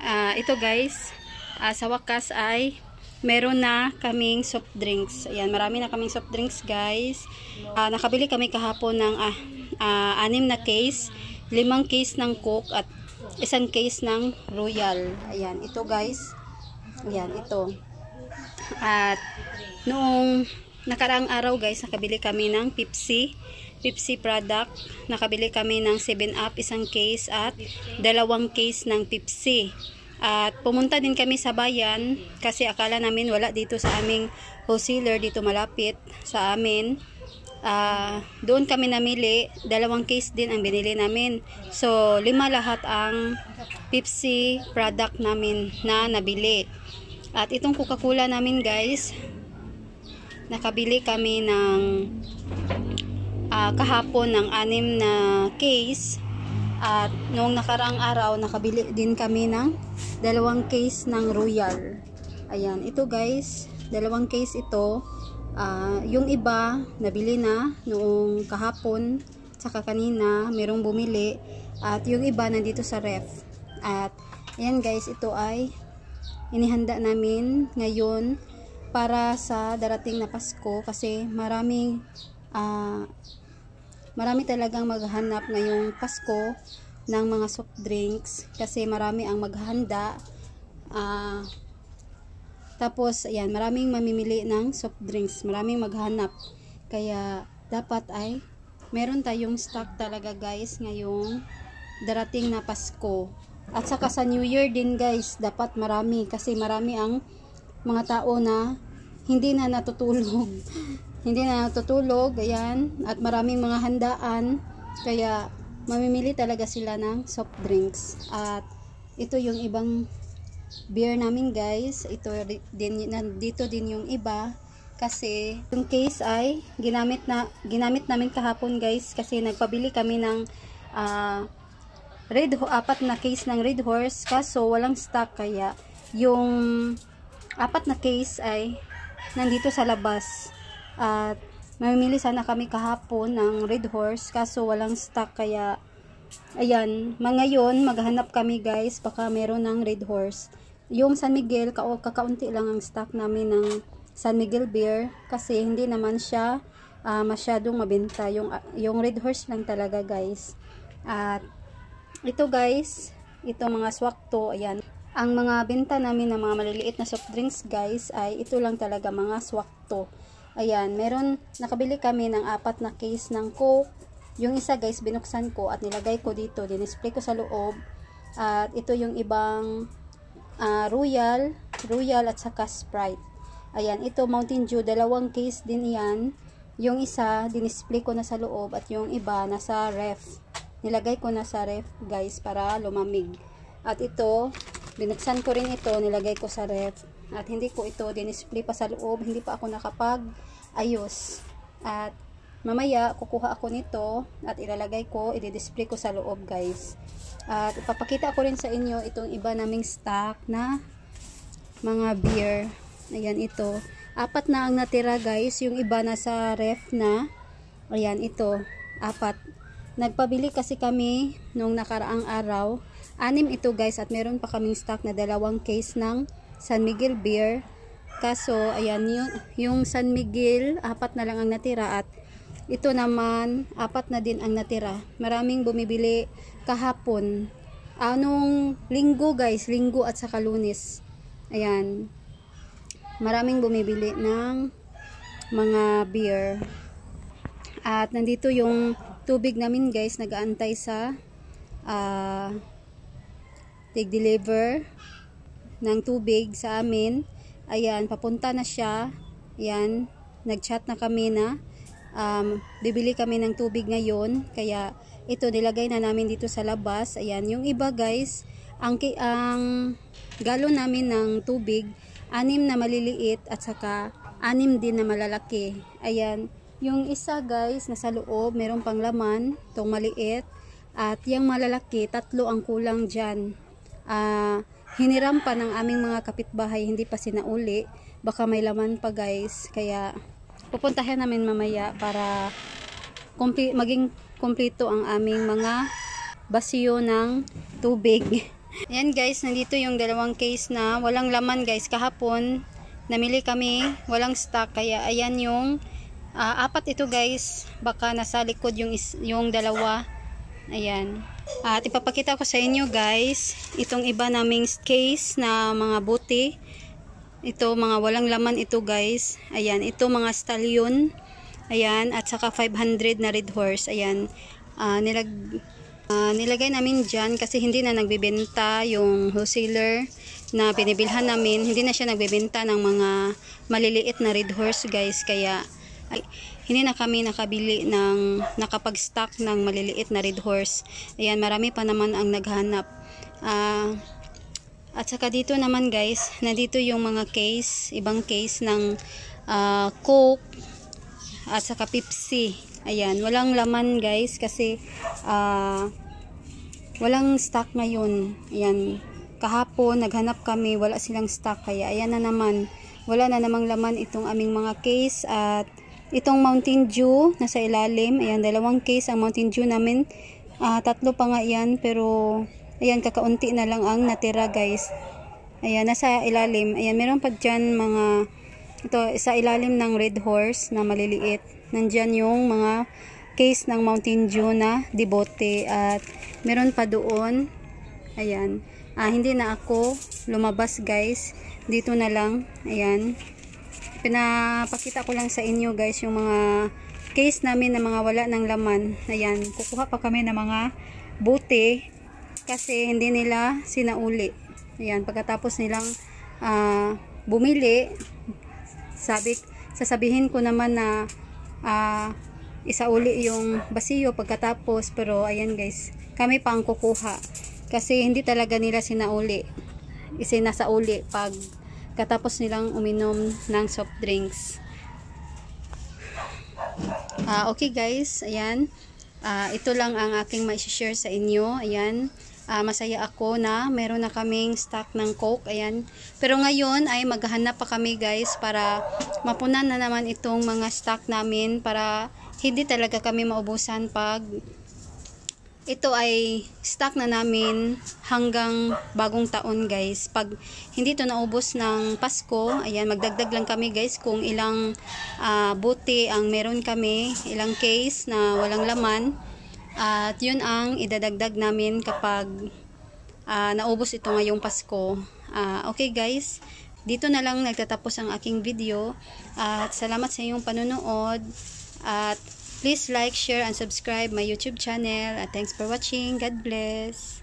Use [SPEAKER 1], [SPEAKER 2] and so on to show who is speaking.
[SPEAKER 1] Ah, ito guys, ah, sa wakas ay meron na kaming soft drinks. Ayan, marami na kaming soft drinks guys. Ah, nakabili kami kahapon ng ah, ah, anim na case, limang case ng Coke at isang case ng Royal. Ayan, ito guys. Ayan, ito. At noong nakaraang araw guys, nakabili kami ng Pepsi. Pepsi product. Nakabili kami ng 7-Up, isang case at dalawang case ng Pepsi. At pumunta din kami sa bayan kasi akala namin wala dito sa aming wholesaler dito malapit sa amin. Ah, doon kami namili, dalawang case din ang binili namin. So, lima lahat ang Pepsi product namin na nabili. At itong Coca-Cola namin guys, nakabili kami ng ah, kahapon ng anim na case. At noong nakaraang araw nakabili din kami ng dalawang case ng Royal. Ayan ito guys dalawang case ito. Ah, yung iba nabili na noong kahapon saka kanina merong bumili. At yung iba nandito sa ref. At ayan guys ito ay inihanda namin ngayon para sa darating na Pasko kasi maraming ah, marami talagang maghanap ngayong Pasko ng mga soft drinks kasi marami ang maghanda ah, tapos ayan maraming mamimili ng soft drinks maraming maghanap kaya dapat ay meron tayong stock talaga guys ngayong darating na Pasko. At saka sa New Year din guys dapat marami kasi marami ang mga tao na hindi na natutulog. Hindi na natutulog ayan. At maraming mga handaan. Kaya mamimili talaga sila ng soft drinks. At ito yung ibang beer namin guys. Ito din nandito din yung iba. Kasi yung case ay ginamit na ginamit namin kahapon guys. Kasi nagpabili kami ng ah, red apat na case ng red horse. Kaso walang stock. Kaya yung apat na case ay nandito sa labas. At mamimili sana kami kahapon ng red horse kaso walang stock kaya ayan. Mga ngayon maghanap kami guys. Baka meron ng red horse. Yung San Miguel ka kakaunti lang ang stock namin ng San Miguel beer kasi hindi naman siya ah, masyadong mabenta. Yung ah, yung red horse lang talaga guys. At ito guys ito mga swakto ayan ang mga benta namin ng mga maliliit na soft drinks guys ay ito lang talaga mga swakto. Ayan meron nakabili kami ng apat na case ng coke. Yung isa guys binuksan ko at nilagay ko dito dinisplay ko sa loob. At ito yung ibang ah, royal royal at saka sprite. Ayan ito mountain dew dalawang case din iyan yung isa dinisplay ko na sa loob at yung iba nasa ref. Nilagay ko na sa ref guys para lumamig. At ito binuksan ko rin ito nilagay ko sa ref. At hindi ko ito dinisplay pa sa loob hindi pa ako nakapag ayos. At mamaya kukuha ako nito at ilalagay ko i-display ko sa loob guys. At ipapakita ko rin sa inyo itong iba naming stock na mga beer. Ayan ito. Apat na ang natira guys. Yung iba nasa ref na. Ayan ito. Apat. Nagpabili kasi kami nung nakaraang araw anim ito guys at meron pa kaming stock na dalawang case ng San Miguel beer. Kaso ayan yung, yung San Miguel apat na lang ang natira at ito naman apat na din ang natira. Maraming bumibili kahapon. Anong linggo guys? Linggo at saka lunes. Ayan. Maraming bumibili ng mga beer. At nandito yung tubig namin guys nagaantay sa ah tig deliver ng tubig sa amin. Ayan papunta na siya. Ayan nagchat na kami na um, bibili kami ng tubig ngayon. Kaya ito nilagay na namin dito sa labas. Ayan yung iba guys ang, ang galon namin ng tubig anim na maliliit at saka anim din na malalaki. Ayan yung isa guys nasa loob meron pang laman tong maliit. At yung malalaki tatlo ang kulang dyan ah hiniram pa ng aming mga kapitbahay hindi pa sinauli baka may laman pa guys kaya pupuntahan namin mamaya para kumpi, maging kumpleto ang aming mga basiyo ng tubig Ayan guys, nandito yung dalawang case na walang laman guys. Kahapon, namili kami, walang stock. Kaya ayan yung ah, apat ito guys. Baka nasa likod yung, yung dalawa. Ayan. At ipapakita ko sa inyo guys, itong iba naming case na mga buti. Ito, mga walang laman ito guys. Ayan, ito mga stallion. Ayan, at saka 500 na red horse. Ayan, ah, nilag, ah, nilagay namin dyan kasi hindi na nagbibenta yung wholesaler na binibilhan namin. Hindi na siya nagbibenta ng mga maliliit na red horse guys. Kaya, ay, hindi na kami nakabili ng nakapag-stock ng maliliit na red horse. Ayan, marami pa naman ang naghanap. Ah, at saka dito naman guys, nandito yung mga case, ibang case ng ah, Coke at saka Pepsi. Ayan, walang laman guys kasi ah, walang stock ngayon. Ayan, kahapon naghanap kami, wala silang stock kaya ayan na naman. Wala na namang laman itong aming mga case at itong Mountain Dew nasa ilalim. Ayan, dalawang case ang Mountain Dew namin. Ah, tatlo pa nga yan pero ayan kakaunti na lang ang natira guys. Ayan, nasa ilalim. Ayan, meron pa dyan mga ito, sa ilalim ng Red Horse na maliliit. Nandyan yung mga case ng Mountain Dew na dibote at meron pa doon. Ayan. Ah, hindi na ako lumabas guys. Dito na lang. Ayan. Pinapakita ko lang sa inyo guys yung mga case namin na mga wala ng laman. Ayan. Kukuha pa kami ng mga bote kasi hindi nila sinauli. Ayan. Pagkatapos nilang ah, bumili, sabi, sasabihin ko naman na ah, isauli yung basiyo pagkatapos pero ayan guys kami pa ang kukuha kasi hindi talaga nila sinauli isinasauli pag katapos nilang uminom ng soft drinks. Ah, okay guys. Ayan. Ah, ito lang ang aking mai-share sa inyo. Ayan. Ah, masaya ako na meron na kaming stock ng coke. Ayan. Pero ngayon ay maghahanap pa kami guys para mapunan na naman itong mga stock namin para hindi talaga kami maubusan pag ito ay stock na namin hanggang bagong taon guys. Pag hindi to naubos ng Pasko, ayan magdagdag lang kami guys kung ilang ah, buti ang meron kami, ilang case na walang laman. At yun ang idadagdag namin kapag ah, naubos ito ngayong Pasko. Ah, okay guys, dito na lang nagtatapos ang aking video. At salamat sa iyong panonood. At please like, share, and subscribe my YouTube channel. At thanks for watching. God bless.